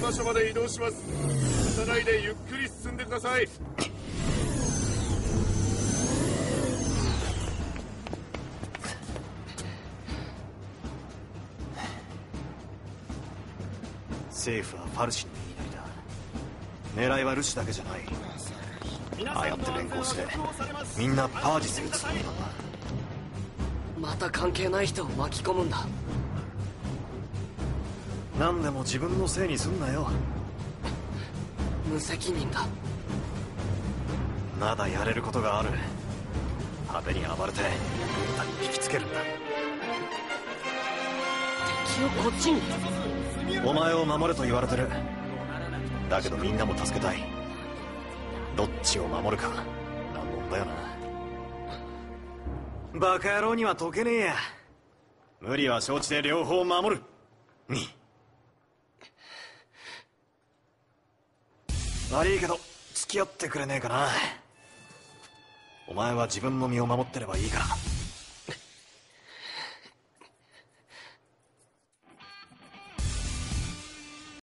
場所まで移動します。撃たないでゆっくり進んでください。政府はファルシンの言いなりだ。狙いはルシュだけじゃない。ああやって連行してみんなパージするつもりなんだ。また関係ない人を巻き込むんだ何でも自分のせいにすんなよ。無責任だ。まだやれることがある。派手に暴れて軍団に引きつけるんだ。敵をこっちに。お前を守れと言われてる。だけどみんなも助けたい。どっちを守るか難問だよな。バカ野郎には解けねえや。無理は承知で両方守る。に悪いけど付き合ってくれねえかな。お前は自分の身を守ってればいいから。